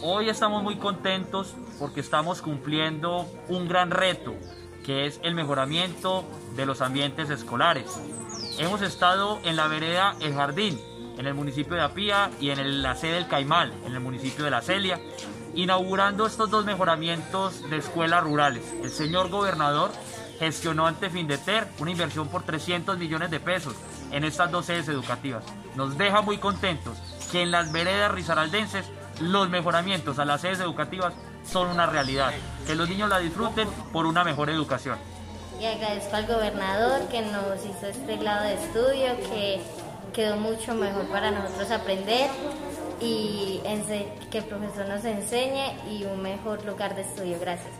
Hoy estamos muy contentos porque estamos cumpliendo un gran reto, que es el mejoramiento de los ambientes escolares. Hemos estado en la vereda El Jardín, en el municipio de Apía y en la sede del Caimal, en el municipio de La Celia, inaugurando estos dos mejoramientos de escuelas rurales. El señor gobernador gestionó ante Findeter una inversión por 300 millones de pesos en estas dos sedes educativas. Nos deja muy contentos que en las veredas risaraldenses los mejoramientos a las sedes educativas son una realidad. Que los niños la disfruten por una mejor educación. Y agradezco al gobernador que nos hizo este lado de estudio, que quedó mucho mejor para nosotros aprender y que el profesor nos enseñe y un mejor lugar de estudio. Gracias.